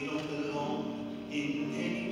They don't belong in any